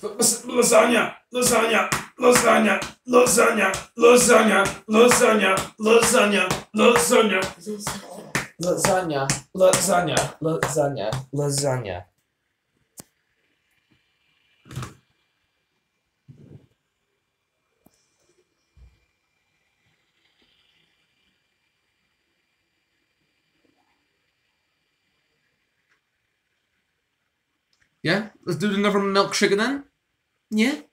Lasagna, lasagna, lasagna, lasagna, lasagna, lasagna, lasagna, lasagna, lasagna, lasagna, lasagna, lasagna. Yeah, let's do another milkshake then. Nie?